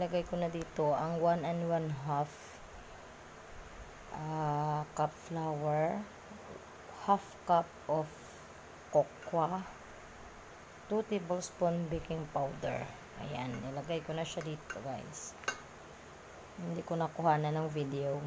nilagay ko na dito ang 1 and 1 half uh, cup flour, half cup of cocoa, 2 tablespoon baking powder. Ayan, nilagay ko na siya dito guys. Hindi ko nakuha na ng video.